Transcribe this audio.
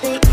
Bye.